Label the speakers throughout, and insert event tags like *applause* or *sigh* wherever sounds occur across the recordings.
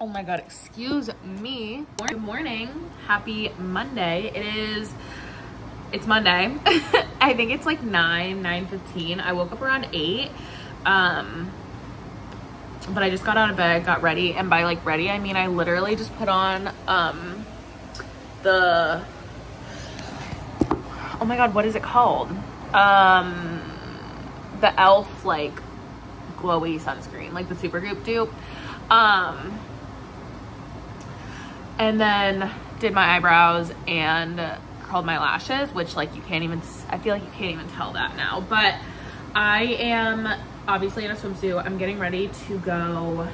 Speaker 1: oh my god, excuse me. Good morning. Happy Monday. It is it's Monday. *laughs* I think it's like 9, 9 15. I woke up around 8. Um but I just got out of bed, got ready, and by like ready I mean I literally just put on um the oh my god, what is it called? Um the elf like glowy sunscreen, like the Supergoop dupe. Um, and then did my eyebrows and curled my lashes, which like you can't even, I feel like you can't even tell that now. But I am obviously in a swimsuit. I'm getting ready to go.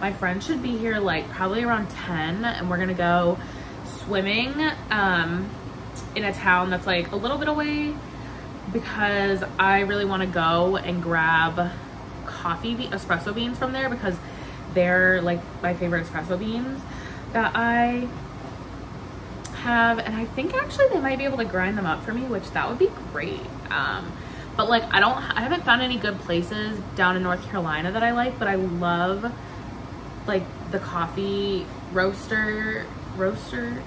Speaker 1: My friend should be here like probably around 10 and we're gonna go swimming um, in a town that's like a little bit away because I really want to go and grab coffee espresso beans from there because they're like my favorite espresso beans that I have. And I think actually they might be able to grind them up for me which that would be great. Um, but like I don't I haven't found any good places down in North Carolina that I like but I love like the coffee roaster roaster.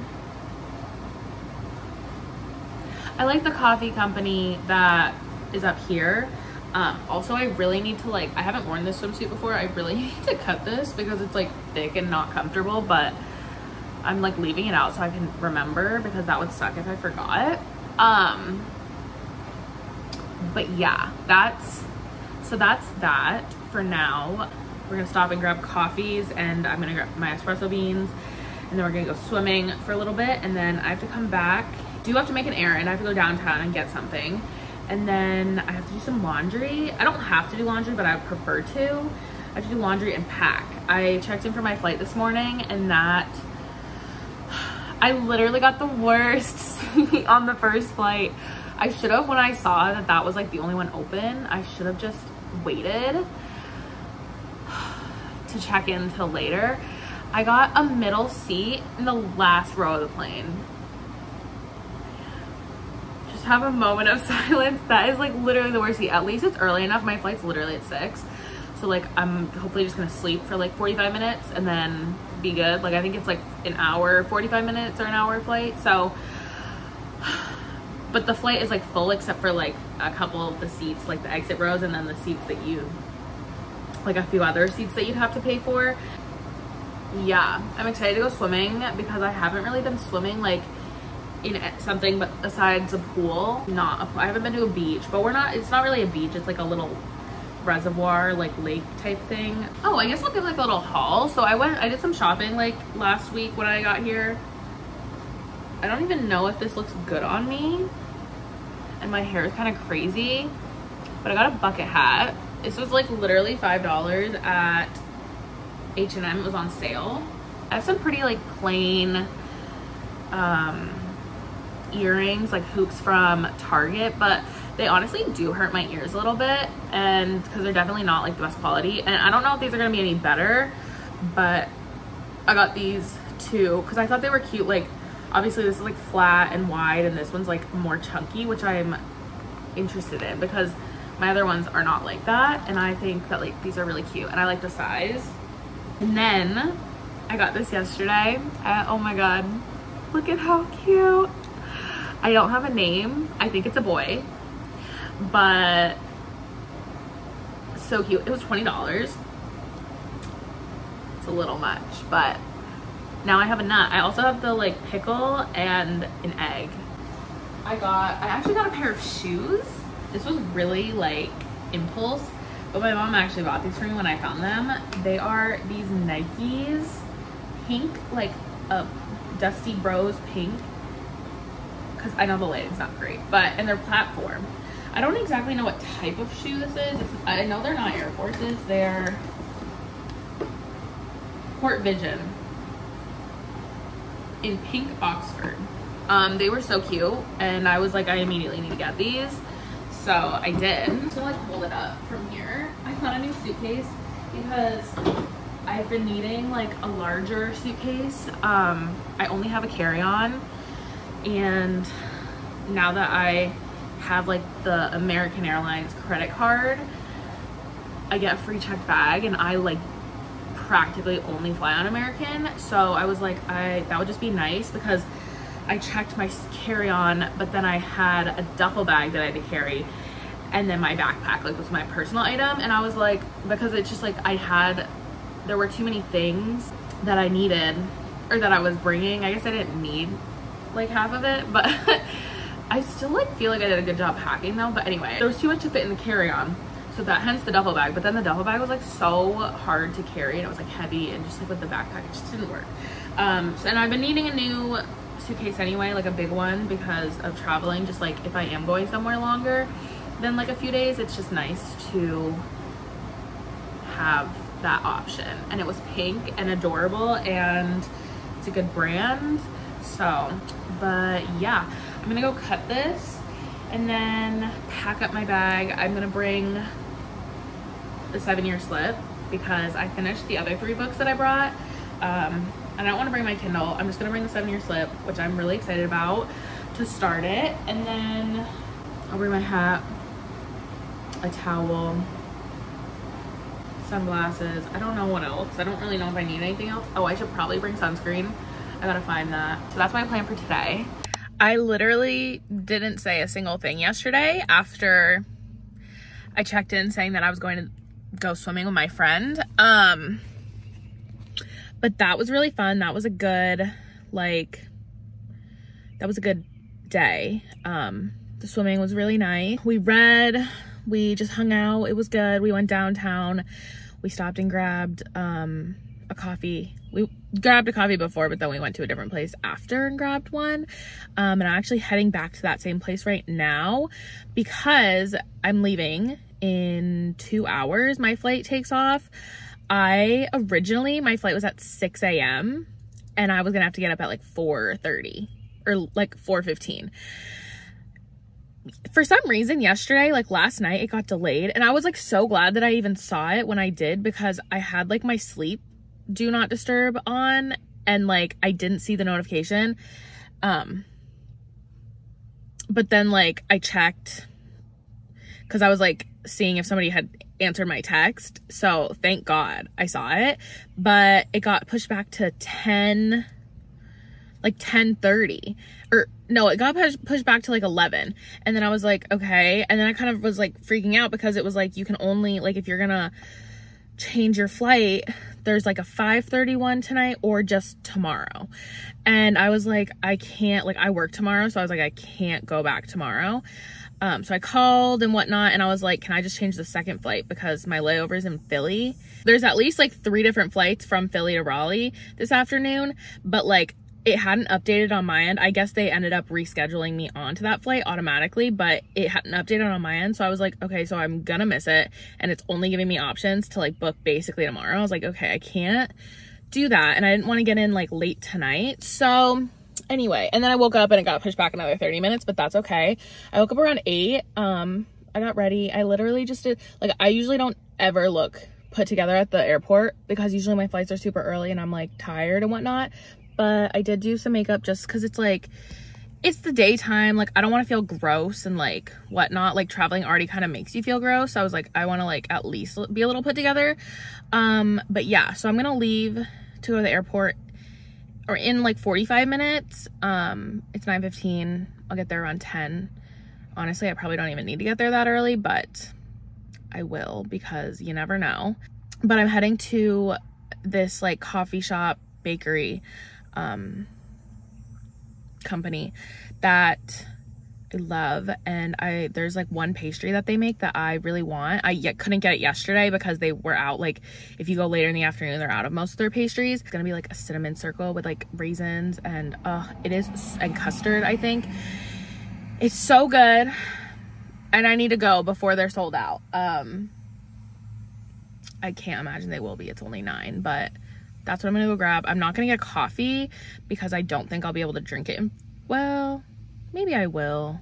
Speaker 1: I like the coffee company that is up here. Um, also, I really need to like, I haven't worn this swimsuit before. I really *laughs* need to cut this because it's like thick and not comfortable, but I'm like leaving it out so I can remember because that would suck if I forgot. Um, but yeah, that's, so that's that for now. We're gonna stop and grab coffees and I'm gonna grab my espresso beans and then we're gonna go swimming for a little bit and then I have to come back do have to make an errand. I have to go downtown and get something. And then I have to do some laundry. I don't have to do laundry, but I prefer to. I have to do laundry and pack. I checked in for my flight this morning and that I literally got the worst *laughs* seat on the first flight. I should have, when I saw that that was like the only one open, I should have just waited *sighs* to check in till later. I got a middle seat in the last row of the plane just have a moment of *laughs* silence. That is like literally the worst. At least it's early enough. My flight's literally at six. So like I'm hopefully just gonna sleep for like 45 minutes and then be good. Like I think it's like an hour, 45 minutes or an hour flight. So, *sighs* but the flight is like full except for like a couple of the seats, like the exit rows and then the seats that you, like a few other seats that you'd have to pay for. Yeah, I'm excited to go swimming because I haven't really been swimming like in something but besides a pool not a pool. I haven't been to a beach but we're not it's not really a beach it's like a little reservoir like lake type thing. Oh I guess I'll give like a little haul. So I went I did some shopping like last week when I got here. I don't even know if this looks good on me and my hair is kind of crazy but I got a bucket hat. This was like literally five dollars at H&M it was on sale. I have some pretty like plain um earrings, like hoops from Target, but they honestly do hurt my ears a little bit and because they're definitely not like the best quality. And I don't know if these are gonna be any better, but I got these too because I thought they were cute. Like obviously this is like flat and wide and this one's like more chunky, which I'm interested in because my other ones are not like that. And I think that like these are really cute and I like the size. And then I got this yesterday. Uh, oh my God, look at how cute. I don't have a name. I think it's a boy, but so cute. It was $20. It's a little much, but now I have a nut. I also have the like pickle and an egg. I got, I actually got a pair of shoes. This was really like impulse, but my mom actually bought these for me when I found them. They are these Nikes, pink, like a dusty rose pink because I know the lighting's not great, but, and they're platform. I don't exactly know what type of shoe this is. It's, I know they're not Air Forces. They're Court Vision in pink Oxford. Um, they were so cute, and I was like, I immediately need to get these. So I did. To like hold it up from here, I got a new suitcase because I've been needing like a larger suitcase. Um, I only have a carry-on and now that I have like the American Airlines credit card I get a free checked bag and I like practically only fly on American. So I was like, I that would just be nice because I checked my carry-on, but then I had a duffel bag that I had to carry and then my backpack like was my personal item and I was like because it's just like I had there were too many things that I needed or that I was bringing. I guess I didn't need like half of it, but *laughs* I still like feel like I did a good job packing though. But anyway, there was too much to fit in the carry-on. So that hence the duffel bag. But then the duffel bag was like so hard to carry and it was like heavy and just like with the backpack, it just didn't work. Um, so, and I've been needing a new suitcase anyway, like a big one because of traveling. Just like if I am going somewhere longer than like a few days, it's just nice to have that option. And it was pink and adorable and it's a good brand. So, but yeah, I'm gonna go cut this and then pack up my bag. I'm gonna bring the seven year slip because I finished the other three books that I brought. Um, and I don't want to bring my Kindle. I'm just gonna bring the seven year slip, which I'm really excited about to start it. And then I'll bring my hat, a towel, sunglasses. I don't know what else. I don't really know if I need anything else. Oh, I should probably bring sunscreen. I gotta find that. So that's my plan for today. I literally didn't say a single thing yesterday after I checked in saying that I was going to go swimming with my friend. Um, but that was really fun. That was a good, like, that was a good day. Um, the swimming was really nice. We read, we just hung out. It was good. We went downtown. We stopped and grabbed um, a coffee. We grabbed a coffee before, but then we went to a different place after and grabbed one. Um, and I'm actually heading back to that same place right now because I'm leaving in two hours. My flight takes off. I originally, my flight was at 6 a.m. and I was gonna have to get up at like 4.30 or like 4.15 for some reason yesterday like last night it got delayed and i was like so glad that i even saw it when i did because i had like my sleep do not disturb on and like i didn't see the notification. Um but then like i checked because i was like seeing if somebody had answered my text. So thank god i saw it. But it got pushed back to 10 like 10 30 or no it got pushed, pushed back to like 11 and then i was like okay. And then i kind of was like freaking out because it was like you can only like if you're gonna change your flight there's like a 5:31 tonight or just tomorrow. And I was like I can't like I work tomorrow so I was like I can't go back tomorrow. Um, so I called and whatnot, and I was like, can I just change the second flight because my layover is in Philly? There's at least like three different flights from Philly to Raleigh this afternoon, but like it hadn't updated on my end. I guess they ended up rescheduling me onto that flight automatically, but it hadn't updated on my end. So I was like, okay, so I'm gonna miss it. And it's only giving me options to like book basically tomorrow. I was like, okay, I can't do that. And I didn't want to get in like late tonight. So anyway, and then I woke up and it got pushed back another 30 minutes, but that's okay. I woke up around eight. Um, I got ready. I literally just did like I usually don't ever look put together at the airport because usually my flights are super early and I'm like tired and whatnot but I did do some makeup just because it's like it's the daytime like I don't want to feel gross and like whatnot like traveling already kind of makes you feel gross so I was like I want to like at least be a little put together. Um but yeah so I'm gonna leave to go to the airport or in like 45 minutes. Um it's 9 15 I'll get there around 10 honestly I probably don't even need to get there that early but I will because you never know. But I'm heading to this like coffee shop bakery um, company that I love and I there's like one pastry that they make that I really want. I yet couldn't get it yesterday because they were out like if you go later in the afternoon they're out of most of their pastries. It's gonna be like a cinnamon circle with like raisins and uh it is and custard I think. It's so good and I need to go before they're sold out. Um I can't imagine they will be. It's only nine, but that's what I'm gonna go grab. I'm not gonna get coffee because I don't think I'll be able to drink it. Well, maybe I will.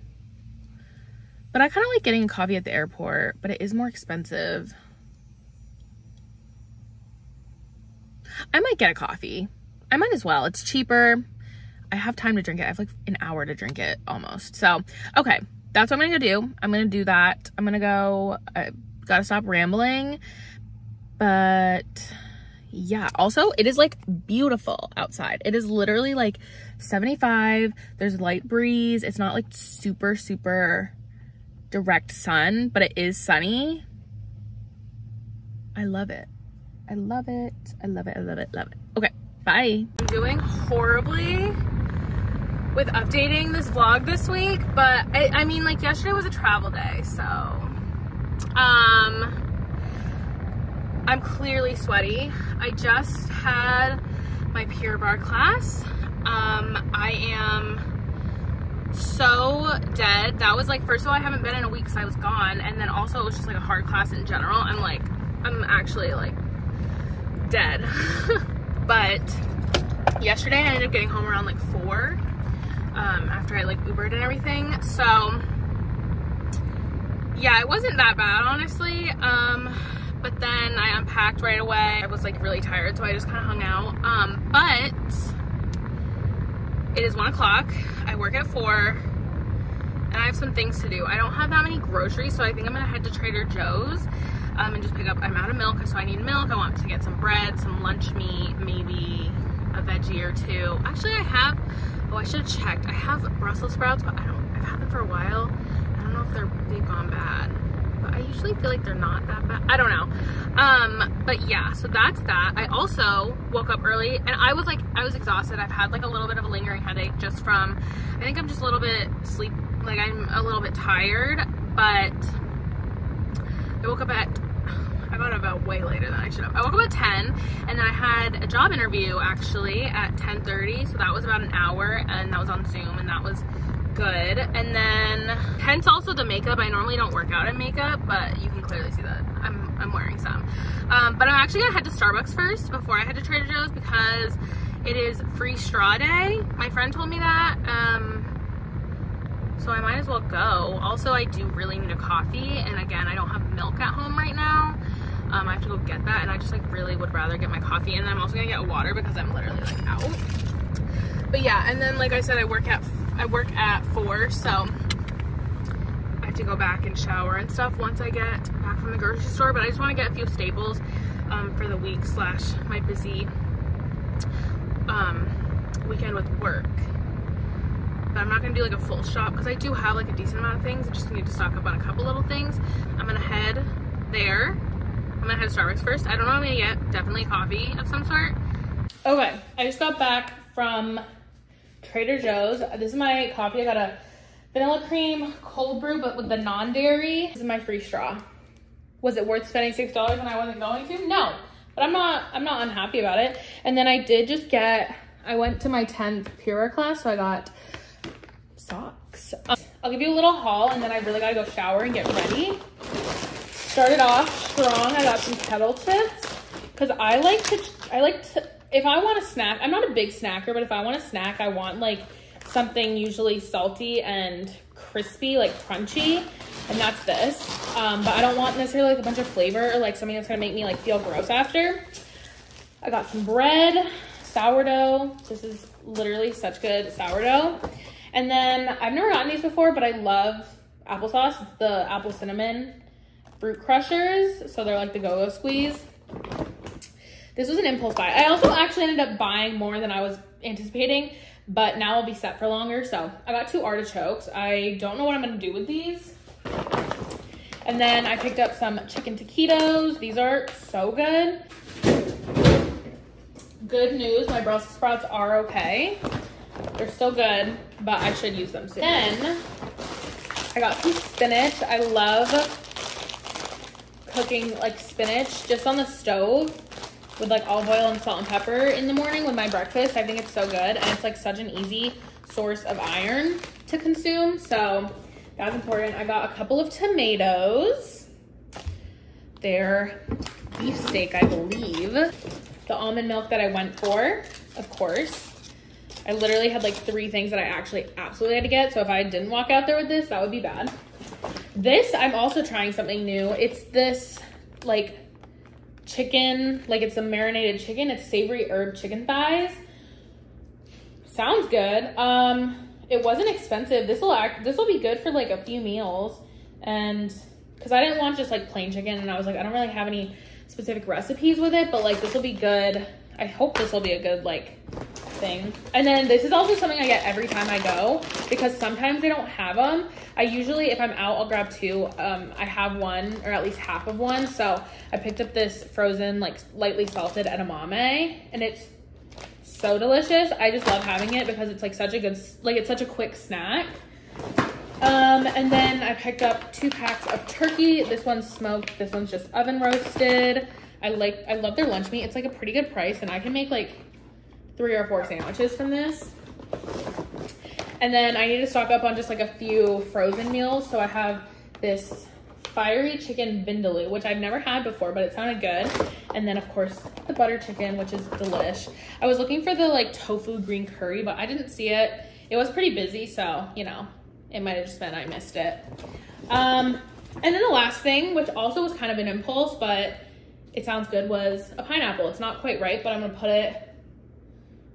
Speaker 1: But I kind of like getting coffee at the airport, but it is more expensive. I might get a coffee. I might as well. It's cheaper. I have time to drink it. I have like an hour to drink it almost. So, okay, that's what I'm gonna go do. I'm gonna do that. I'm gonna go, I gotta stop rambling, but yeah also it is like beautiful outside. It is literally like 75 there's light breeze it's not like super super direct sun but it is sunny. I love it. I love it. I love it i love it love it. Okay bye. I'm doing horribly with updating this vlog this week but i, I mean like yesterday was a travel day so um I'm clearly sweaty. I just had my Pure Barre class. Um, I am so dead. That was like, first of all, I haven't been in a week because I was gone. And then also it was just like a hard class in general. I'm like, I'm actually like dead. *laughs* but yesterday I ended up getting home around like four um, after I like Ubered and everything. So yeah, it wasn't that bad, honestly. Um, but then I unpacked right away. I was like really tired, so I just kind of hung out. Um, but it is one o'clock. I work at four and I have some things to do. I don't have that many groceries, so I think I'm gonna head to Trader Joe's um, and just pick up, I'm out of milk, so I need milk. I want to get some bread, some lunch meat, maybe a veggie or two. Actually, I have, oh, I should have checked. I have Brussels sprouts, but I don't, I've had them for a while. I don't know if they're, they've gone bad I usually feel like they're not that bad. I don't know. Um, but yeah, so that's that. I also woke up early and I was like, I was exhausted. I've had like a little bit of a lingering headache just from, I think I'm just a little bit sleep, like I'm a little bit tired, but I woke up at I got up about way later than I should have. I woke up at 10 and then I had a job interview actually at 10.30. So that was about an hour and that was on Zoom and that was good. And then, hence also the makeup. I normally don't work out in makeup, but you can clearly see that I'm, I'm wearing some. Um, but I'm actually gonna head to Starbucks first before I head to Trader Joe's because it is free straw day. My friend told me that. Um, so I might as well go. Also, I do really need a coffee. And again, I don't have milk at home right now. Um, I have to go get that. And I just like really would rather get my coffee. And then I'm also gonna get water because I'm literally like out. But yeah, and then like I said, I work at I work at four, so I have to go back and shower and stuff once I get back from the grocery store. But I just want to get a few staples um, for the week slash my busy um, weekend with work. But I'm not gonna do like a full shop because I do have like a decent amount of things. I just need to stock up on a couple little things. I'm gonna head there. I'm gonna head to Starbucks first. I don't know what I'm gonna get. Definitely coffee of some sort. Okay, I just got back from Trader Joe's. This is my coffee. I got a vanilla cream cold brew, but with the non-dairy. This is my free straw. Was it worth spending $6 when I wasn't going to? No, but I'm not, I'm not unhappy about it. And then I did just get, I went to my 10th Pure class, so I got socks. Um, I'll give you a little haul and then I really gotta go shower and get ready. Started off strong. I got some kettle chips because I like to, I like to, if I want a snack, I'm not a big snacker, but if I want a snack, I want like something usually salty and crispy, like crunchy, and that's this. Um, but I don't want necessarily like a bunch of flavor or like something that's gonna make me like feel gross after. I got some bread, sourdough. This is literally such good sourdough. And then I've never gotten these before, but I love applesauce. The apple cinnamon fruit crushers. So they're like the go-go squeeze. This was an impulse buy. I also actually ended up buying more than I was anticipating, but now I'll be set for longer. So I got two artichokes. I don't know what I'm gonna do with these. And then I picked up some chicken taquitos. These are so good. Good news, my Brussels sprouts are okay. They're still good, but I should use them soon. Then I got some spinach. I love cooking like spinach just on the stove with like olive oil and salt and pepper in the morning with my breakfast. I think it's so good and it's like such an easy source of iron to consume. So that's important. I got a couple of tomatoes. They're beefsteak, I believe. The almond milk that I went for, of course. I literally had like three things that I actually absolutely had to get. So if I didn't walk out there with this, that would be bad. This, I'm also trying something new. It's this like chicken, like it's a marinated chicken. It's savory herb chicken thighs. Sounds good. Um, it wasn't expensive. This will act. This will be good for like a few meals, and because I didn't want just like plain chicken, and I was like, I don't really have any specific recipes with it, but like this will be good. I hope this will be a good like thing. And then this is also something I get every time I go because sometimes they don't have them. I usually, if I'm out, I'll grab two. Um, I have one or at least half of one. So I picked up this frozen, like lightly salted edamame and it's so delicious. I just love having it because it's like such a good, like it's such a quick snack. Um, and then I picked up two packs of turkey. This one's smoked. This one's just oven roasted. I like, I love their lunch meat. It's like a pretty good price and I can make like three or four sandwiches from this. And then I need to stock up on just like a few frozen meals. So I have this fiery chicken vindaloo, which I've never had before, but it sounded good. And then of course the butter chicken, which is delish. I was looking for the like tofu green curry, but I didn't see it. It was pretty busy, so you know, it might have just been I missed it. Um, and then the last thing, which also was kind of an impulse, but it sounds good, was a pineapple. It's not quite ripe, but I'm gonna put it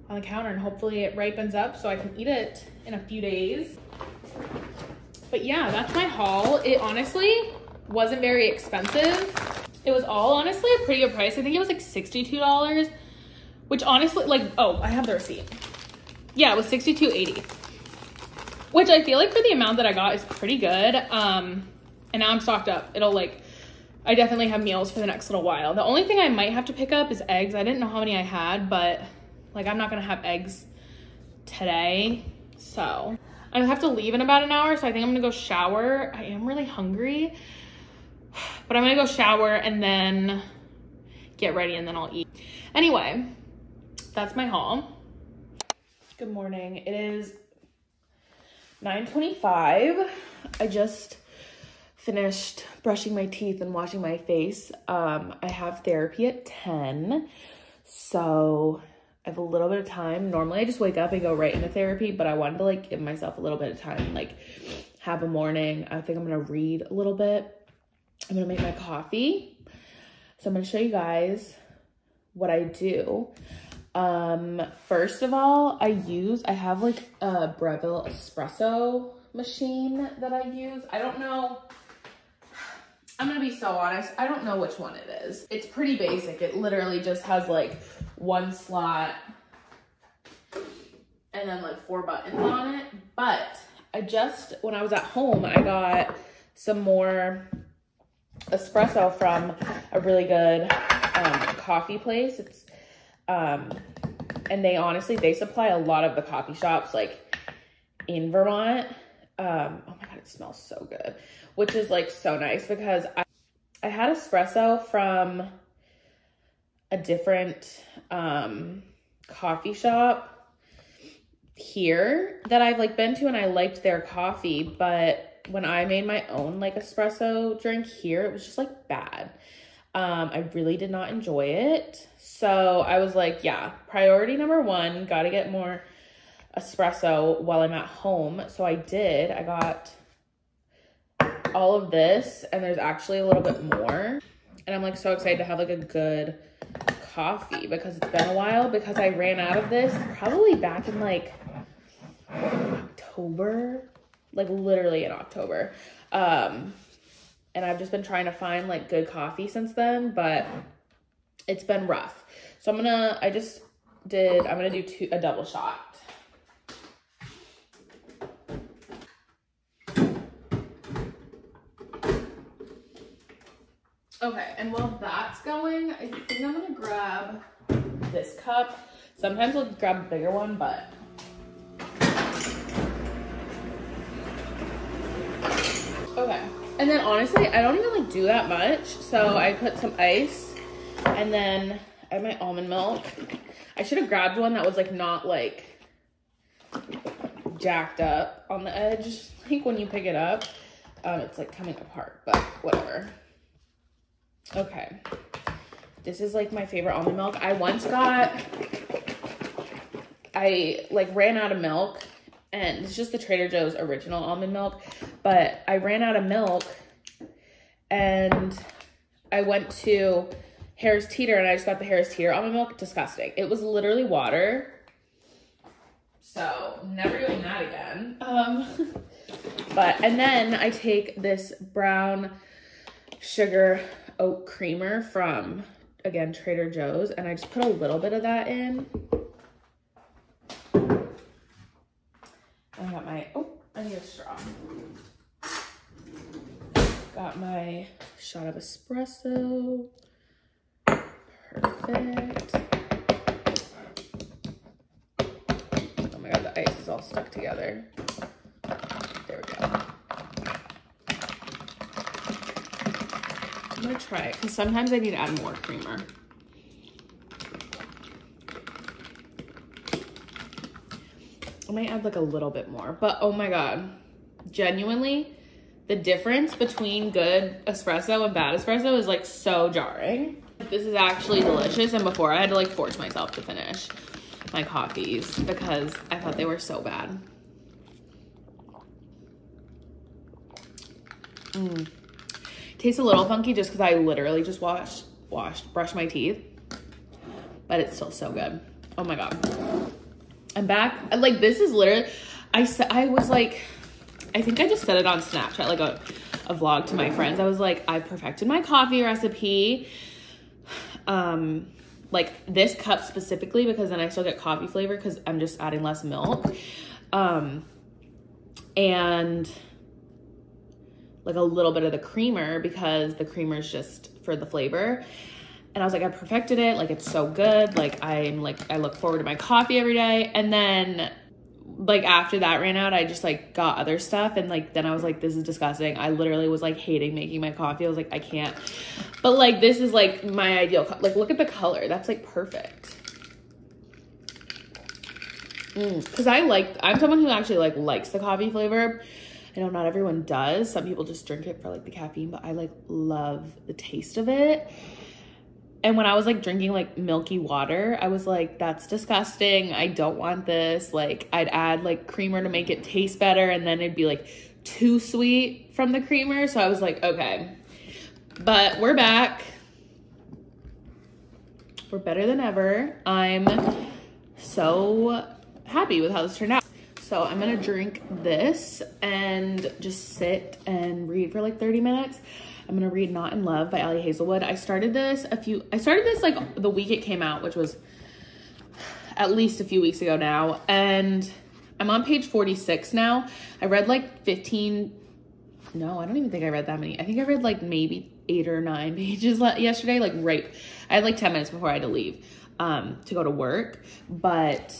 Speaker 1: on the counter and hopefully it ripens up so I can eat it in a few days. But yeah, that's my haul. It honestly wasn't very expensive. It was all honestly a pretty good price. I think it was like $62, which honestly, like, oh, I have the receipt. Yeah, it was $62.80, which I feel like for the amount that I got is pretty good. Um, and now I'm stocked up. It'll like, I definitely have meals for the next little while. The only thing I might have to pick up is eggs. I didn't know how many I had, but like I'm not gonna have eggs today. So I have to leave in about an hour. So I think I'm gonna go shower. I am really hungry, but I'm gonna go shower and then get ready and then I'll eat. Anyway, that's my haul. Good morning. It is 9.25. I just finished brushing my teeth and washing my face. Um, I have therapy at 10. So I have a little bit of time. Normally I just wake up and go right into therapy, but I wanted to like give myself a little bit of time, like have a morning. I think I'm gonna read a little bit. I'm gonna make my coffee. So I'm gonna show you guys what I do. Um, first of all, I use, I have like a Breville espresso machine that I use. I don't know, I'm gonna be so honest, I don't know which one it is. It's pretty basic. It literally just has like one slot and then like four buttons on it. But I just, when I was at home, I got some more espresso from a really good um, coffee place. It's, um, and they honestly, they supply a lot of the coffee shops like in Vermont. Um, oh my it smells so good, which is like so nice because I, I had espresso from a different um, coffee shop here that I've like been to and I liked their coffee, but when I made my own like espresso drink here, it was just like bad. Um, I really did not enjoy it. So I was like, yeah, priority number one, got to get more espresso while I'm at home. So I did. I got all of this and there's actually a little bit more. And I'm like so excited to have like a good coffee because it's been a while because I ran out of this probably back in like October, like literally in October. Um, and I've just been trying to find like good coffee since then, but it's been rough. So I'm gonna, I just did, I'm gonna do two, a double shot. Okay, and while that's going, I think I'm gonna grab this cup. Sometimes I'll grab a bigger one, but Okay, and then honestly, I don't even like do that much. So I put some ice and then I have my almond milk. I should have grabbed one that was like not like jacked up on the edge. *laughs* Like when you pick it up, um, it's like coming apart, but whatever. Okay. This is like my favorite almond milk. I once got, I like ran out of milk and it's just the Trader Joe's original almond milk, but I ran out of milk and I went to Harris Teeter and I just got the Harris Teeter almond milk. Disgusting. It was literally water. So never doing that again. Um, *laughs* but, and then I take this brown sugar oat creamer from, again, Trader Joe's. And I just put a little bit of that in. I got my, oh, I need a straw. Got my shot of espresso. Perfect. Oh my god, the ice is all stuck together. There we go. I'm gonna try it because sometimes I need to add more creamer. I might add like a little bit more, but oh my god, genuinely, the difference between good espresso and bad espresso is like so jarring. This is actually delicious, and before I had to like force myself to finish my coffees because I thought they were so bad. Mm. Tastes a little funky just because I literally just washed, washed, brushed my teeth, but it's still so good. Oh my god. I'm back. Like this is literally, I said, I was like, I think I just said it on Snapchat, like a, a vlog to my friends. I was like, I perfected my coffee recipe. Um, like this cup specifically because then I still get coffee flavor because I'm just adding less milk. Um, and like a little bit of the creamer because the creamer is just for the flavor. And I was like, I perfected it. Like, it's so good. Like, I'm like, I look forward to my coffee every day. And then, like, after that ran out, I just like got other stuff. And like, then I was like, this is disgusting. I literally was like hating making my coffee. I was like, I can't. But like, this is like my ideal. Like, look at the color. That's like perfect. Because mm, I like, I'm someone who actually like likes the coffee flavor. I know not everyone does. Some people just drink it for like the caffeine, but I like love the taste of it. And when I was like drinking like milky water, I was like, that's disgusting. I don't want this. Like, I'd add like creamer to make it taste better, and then it'd be like too sweet from the creamer. So I was like, okay. But we're back. We're better than ever. I'm so happy with how this turned out. So I'm gonna drink this and just sit and read for like 30 minutes. I'm gonna read Not in Love by Ali Hazelwood. I started this a few, I started this like the week it came out, which was at least a few weeks ago now. And I'm on page 46 now. I read like 15, no, I don't even think I read that many. I think I read like maybe eight or nine *laughs* pages yesterday, like right, I had like 10 minutes before I had to leave um, to go to work. But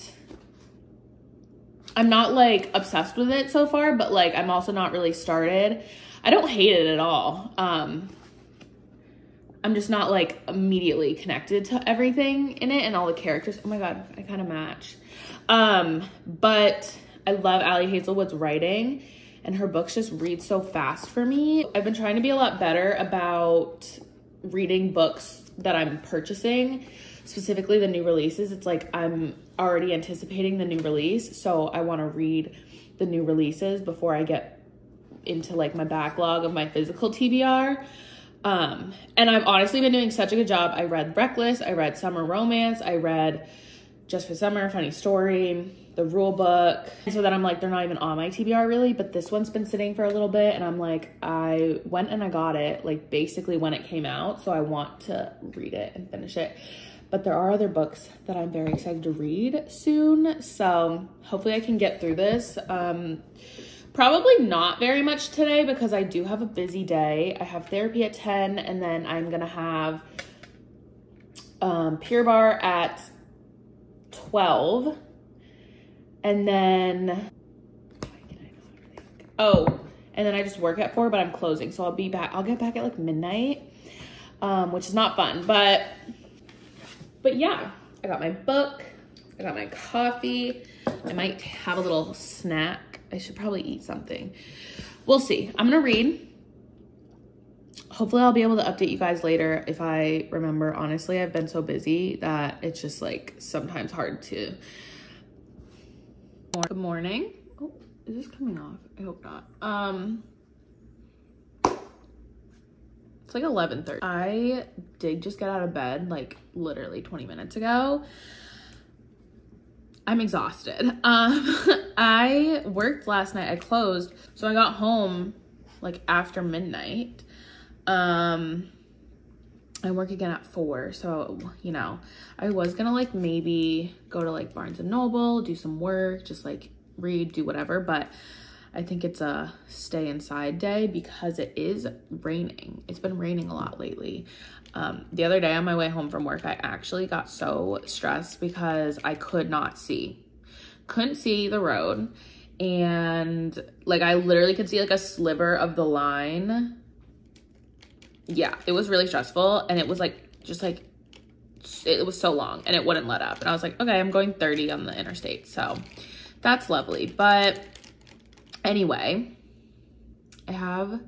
Speaker 1: I'm not like obsessed with it so far, but like I'm also not really started. I don't hate it at all. Um, I'm just not like immediately connected to everything in it and all the characters. Oh my god, I kind of match. Um, but I love Ali Hazelwood's writing and her books just read so fast for me. I've been trying to be a lot better about reading books that I'm purchasing, specifically the new releases. It's like I'm already anticipating the new release, so I want to read the new releases before I get into like my backlog of my physical TBR. Um, and I've honestly been doing such a good job. I read Reckless, I read Summer Romance, I read Just for Summer, Funny Story, the rule book. So that I'm like, they're not even on my TBR really, but this one's been sitting for a little bit and I'm like, I went and I got it like basically when it came out. So I want to read it and finish it. But there are other books that I'm very excited to read soon. So hopefully I can get through this. Um, Probably not very much today because I do have a busy day. I have therapy at 10 and then I'm gonna have um, Pure Barre at 12. And then, oh, and then I just work at 4, but I'm closing. So I'll be back, I'll get back at like midnight, um, which is not fun. But, but yeah, I got my book, I got my coffee. I might have a little snack I should probably eat something. We'll see. I'm gonna read. Hopefully I'll be able to update you guys later if I remember. Honestly, I've been so busy that it's just like sometimes hard to. Good morning. Oh, is this coming off? I hope not. Um, it's like 11.30. I did just get out of bed like literally 20 minutes ago. I'm exhausted. *laughs* Um, I worked last night. I closed. So I got home like after midnight. Um, I work again at four. So, you know, I was gonna like maybe go to like Barnes and Noble, do some work, just like read, do whatever. But I think it's a stay inside day because it is raining. It's been raining a lot lately. Um, the other day on my way home from work, I actually got so stressed because I could not see, couldn't see the road. And like, I literally could see like a sliver of the line. Yeah, it was really stressful. And it was like, just like, it was so long and it wouldn't let up. And I was like, okay, I'm going 30 on the interstate. So that's lovely. But anyway, I have, I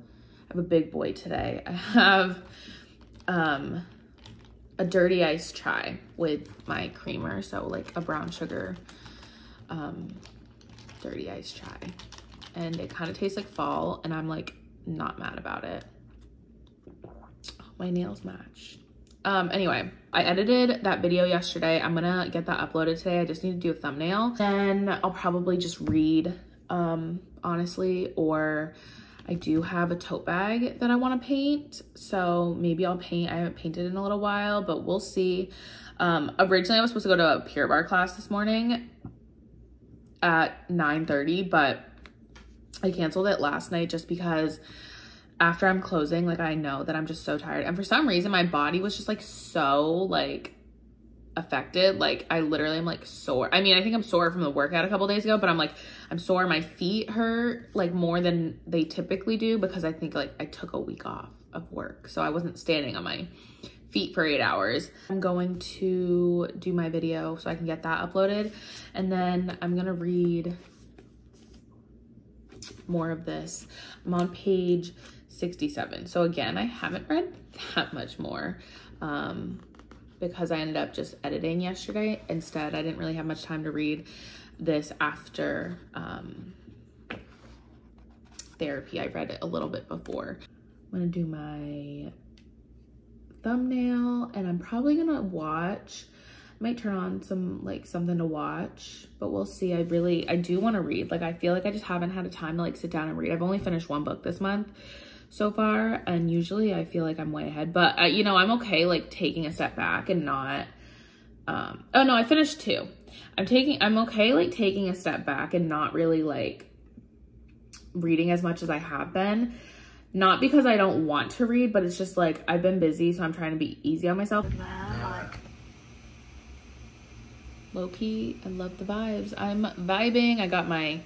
Speaker 1: have a big boy today. I have um, a dirty iced chai with my creamer. So like a brown sugar um, dirty iced chai. And it kind of tastes like fall and I'm like not mad about it. my nails match. Um, anyway, I edited that video yesterday. I'm gonna get that uploaded today. I just need to do a thumbnail. Then I'll probably just read, um, honestly, or I do have a tote bag that I want to paint. So maybe I'll paint. I haven't painted in a little while, but we'll see. Um, originally I was supposed to go to a Pure Barre class this morning at 9.30, but I canceled it last night just because after I'm closing, like I know that I'm just so tired. And for some reason, my body was just like so like affected. Like I literally am like sore. I mean, I think I'm sore from the workout a couple days ago, but I'm like, I'm sore. My feet hurt like more than they typically do because I think like I took a week off of work. So I wasn't standing on my feet for eight hours. I'm going to do my video so I can get that uploaded. And then I'm gonna read more of this. I'm on page 67. So again, I haven't read that much more. Um, because I ended up just editing yesterday. Instead, I didn't really have much time to read this after um, therapy. I read it a little bit before. I'm gonna do my thumbnail and I'm probably gonna watch, might turn on some like something to watch, but we'll see. I really, I do wanna read. Like I feel like I just haven't had a time to like sit down and read. I've only finished one book this month so far and usually I feel like I'm way ahead but uh, you know I'm okay like taking a step back and not um oh no I finished two. I'm taking I'm okay like taking a step back and not really like reading as much as I have been. Not because I don't want to read but it's just like I've been busy so I'm trying to be easy on myself. Low-key I love the vibes. I'm vibing. I got my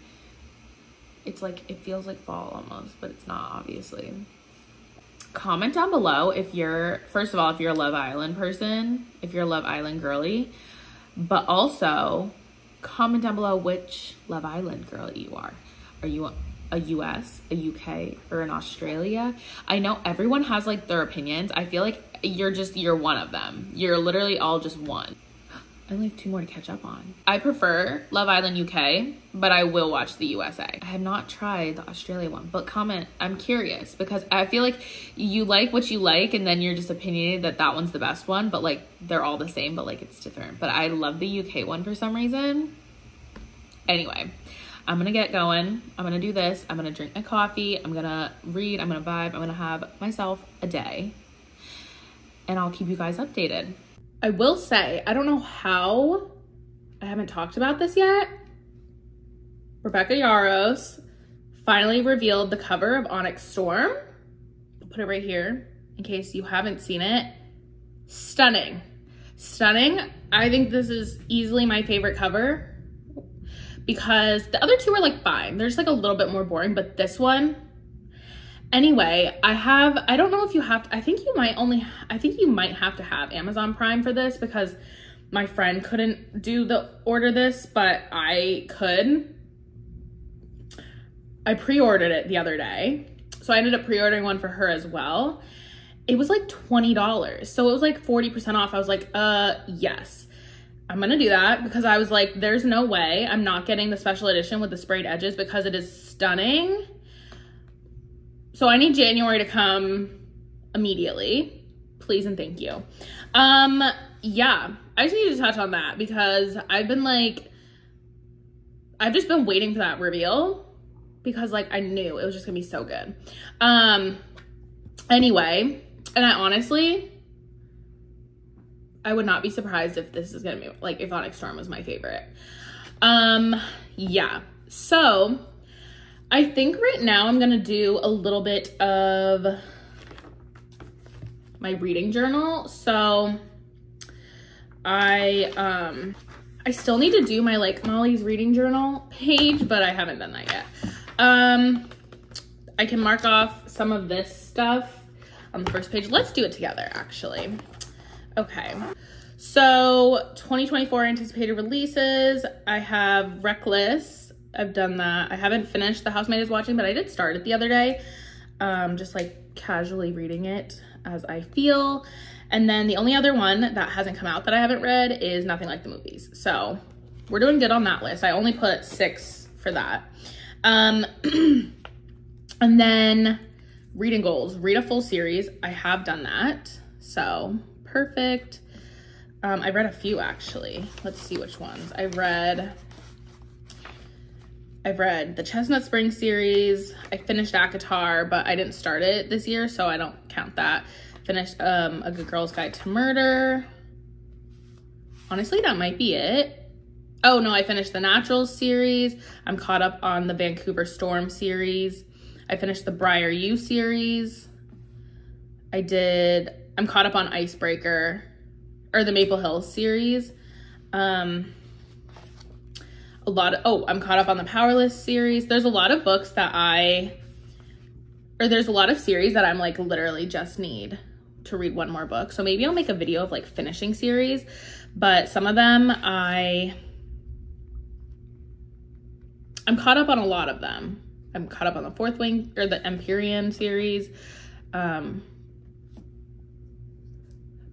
Speaker 1: it's like, it feels like fall almost, but it's not obviously. Comment down below if you're, first of all, if you're a Love Island person, if you're a Love Island girly, but also comment down below which Love Island girl you are. Are you a US, a UK, or an Australia? I know everyone has like their opinions. I feel like you're just, you're one of them. You're literally all just one. I only have two more to catch up on. I prefer Love Island UK, but I will watch the USA. I have not tried the Australia one, but comment, I'm curious because I feel like you like what you like and then you're just opinionated that that one's the best one, but like they're all the same, but like it's different. But I love the UK one for some reason. Anyway, I'm gonna get going. I'm gonna do this. I'm gonna drink my coffee. I'm gonna read. I'm gonna vibe. I'm gonna have myself a day. And I'll keep you guys updated. I will say, I don't know how, I haven't talked about this yet. Rebecca Yarros finally revealed the cover of Onyx Storm. I'll put it right here in case you haven't seen it. Stunning. Stunning. I think this is easily my favorite cover because the other two are like fine. They're just like a little bit more boring, but this one, Anyway, I have, I don't know if you have, to, I think you might only, I think you might have to have Amazon Prime for this because my friend couldn't do the order this, but I could. I pre-ordered it the other day. So I ended up pre-ordering one for her as well. It was like $20. So it was like 40% off. I was like, uh, yes. I'm gonna do that because I was like, there's no way I'm not getting the special edition with the sprayed edges because it is stunning so I need January to come immediately. Please and thank you. Um, yeah, I just need to touch on that because I've been like, I've just been waiting for that reveal because like I knew it was just gonna be so good. Um, anyway, and I honestly, I would not be surprised if this is gonna be like if Onyx Storm was my favorite. Um, yeah. So I think right now I'm gonna do a little bit of my reading journal. So I um I still need to do my like Molly's reading journal page, but I haven't done that yet. Um I can mark off some of this stuff on the first page. Let's do it together actually. Okay. So 2024 anticipated releases. I have Reckless. I've done that. I haven't finished The Housemaid is Watching, but I did start it the other day. Um, just like casually reading it as I feel. And then the only other one that hasn't come out that I haven't read is Nothing Like the Movies. So we're doing good on that list. I only put six for that. Um, *clears throat* and then reading goals, read a full series. I have done that. So perfect. Um, I read a few actually. Let's see which ones. I read I've read the Chestnut Spring series. I finished ACOTAR, but I didn't start it this year, so I don't count that. Finished um, A Good Girl's Guide to Murder. Honestly, that might be it. Oh no, I finished the Naturals series. I'm caught up on the Vancouver Storm series. I finished the Briar U series. I did, I'm caught up on Icebreaker or the Maple Hill series. Um, a lot of, oh, I'm caught up on the Powerless series. There's a lot of books that I, or there's a lot of series that I'm like literally just need to read one more book. So maybe I'll make a video of like finishing series, but some of them I, I'm caught up on a lot of them. I'm caught up on the Fourth Wing or the Empyrean series. Um,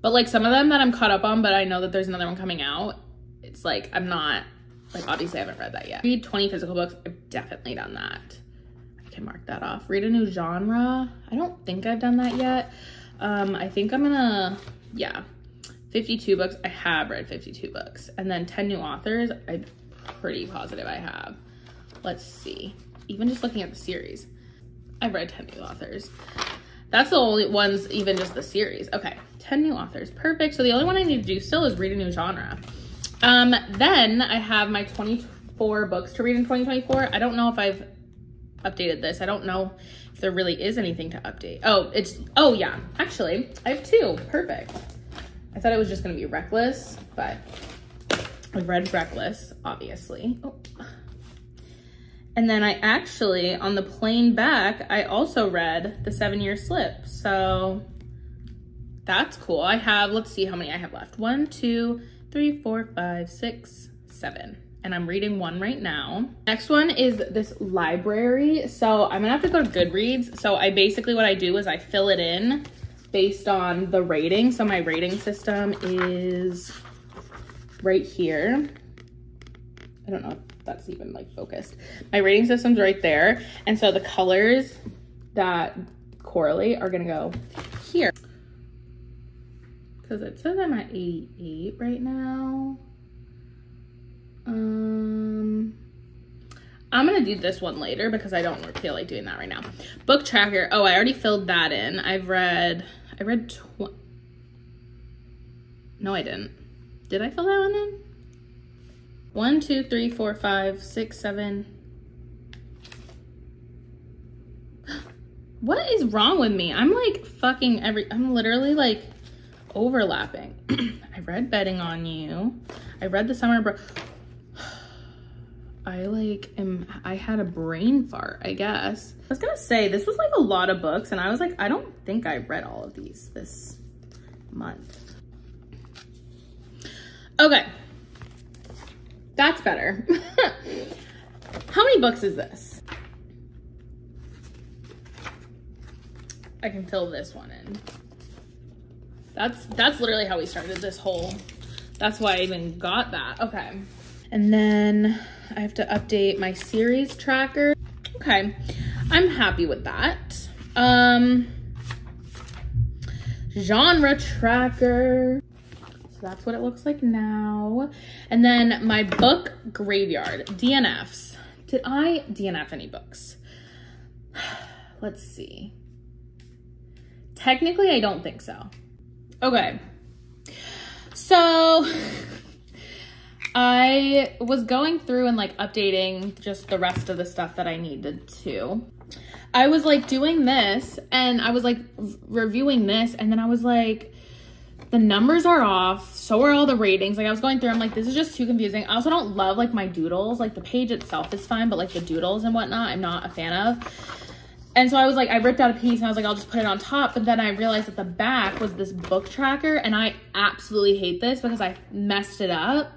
Speaker 1: but like some of them that I'm caught up on, but I know that there's another one coming out. It's like I'm not like obviously I haven't read that yet. Read 20 physical books. I've definitely done that. I can mark that off. Read a new genre. I don't think I've done that yet. Um, I think I'm gonna, yeah, 52 books. I have read 52 books. And then 10 new authors. I'm pretty positive I have. Let's see. Even just looking at the series, I've read 10 new authors. That's the only ones, even just the series. Okay, 10 new authors. Perfect. So the only one I need to do still is read a new genre. Um, then I have my 24 books to read in 2024. I don't know if I've updated this. I don't know if there really is anything to update. Oh, it's, oh yeah, actually I have two, perfect. I thought it was just gonna be Reckless, but I read Reckless, obviously. Oh. And then I actually, on the plane back, I also read The Seven Year Slip. So that's cool. I have, let's see how many I have left. One, two, three, four, five, six, seven. And I'm reading one right now. Next one is this library. So I'm gonna have to go to Goodreads. So I basically, what I do is I fill it in based on the rating. So my rating system is right here. I don't know if that's even like focused. My rating system's right there. And so the colors that correlate are gonna go here because it says I'm at 88 right now. Um, I'm gonna do this one later because I don't feel like doing that right now. Book tracker. Oh, I already filled that in. I've read, I read, no, I didn't. Did I fill that one in? One, two, three, four, five, six, seven. *gasps* What is wrong with me? I'm like fucking every, I'm literally like overlapping. *clears throat* I read Betting on You. I read The Summer Bro. I like am I had a brain fart, I guess. I was gonna say this was like a lot of books and I was like, I don't think I read all of these this month. Okay. That's better. *laughs* How many books is this? I can fill this one in. That's that's literally how we started this whole, that's why I even got that. Okay. And then I have to update my series tracker. Okay, I'm happy with that. Um, genre tracker. So that's what it looks like now. And then my book graveyard, DNFs. Did I DNF any books? *sighs* Let's see. Technically, I don't think so. Okay. So I was going through and like updating just the rest of the stuff that I needed to. I was like doing this and I was like reviewing this and then I was like, the numbers are off. So are all the ratings. Like I was going through, I'm like, this is just too confusing. I also don't love like my doodles. Like the page itself is fine, but like the doodles and whatnot, I'm not a fan of. And so I was like, I ripped out a piece and I was like, I'll just put it on top. But then I realized that the back was this book tracker. And I absolutely hate this because I messed it up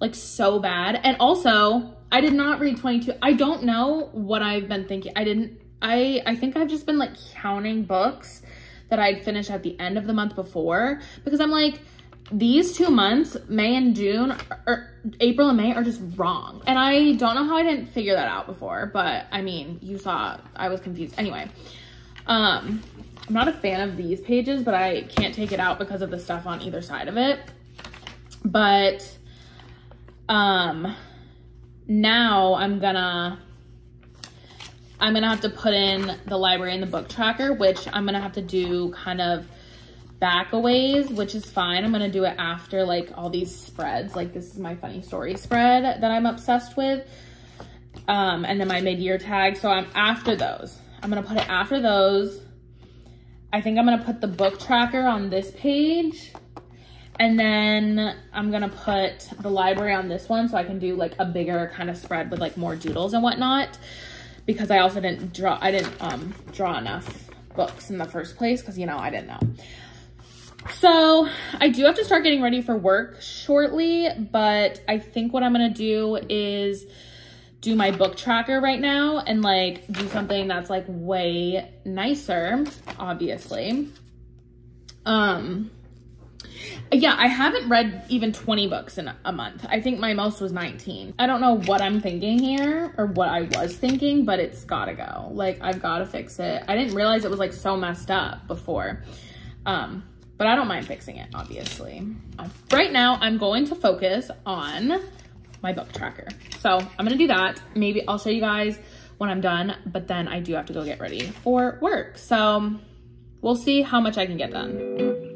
Speaker 1: like so bad. And also, I did not read 22. I don't know what I've been thinking. I didn't, I, I think I've just been like counting books that I'd finished at the end of the month before because I'm like, these two months, May and June, or April and May are just wrong. And I don't know how I didn't figure that out before, but I mean, you saw I was confused. Anyway, um, I'm not a fan of these pages, but I can't take it out because of the stuff on either side of it. But, um, now I'm gonna, I'm gonna have to put in the library and the book tracker, which I'm gonna have to do kind of back a ways, which is fine. I'm gonna do it after like all these spreads. Like this is my funny story spread that I'm obsessed with. Um, and then my mid-year tag. So I'm after those. I'm gonna put it after those. I think I'm gonna put the book tracker on this page. And then I'm gonna put the library on this one so I can do like a bigger kind of spread with like more doodles and whatnot. Because I also didn't draw, I didn't um, draw enough books in the first place because, you know, I didn't know. So I do have to start getting ready for work shortly, but I think what I'm gonna do is do my book tracker right now and like do something that's like way nicer, obviously. Um, yeah, I haven't read even 20 books in a month. I think my most was 19. I don't know what I'm thinking here or what I was thinking, but it's gotta go. Like, I've gotta fix it. I didn't realize it was like so messed up before. Um, but I don't mind fixing it, obviously. Right now, I'm going to focus on my book tracker. So I'm gonna do that. Maybe I'll show you guys when I'm done, but then I do have to go get ready for work. So we'll see how much I can get done.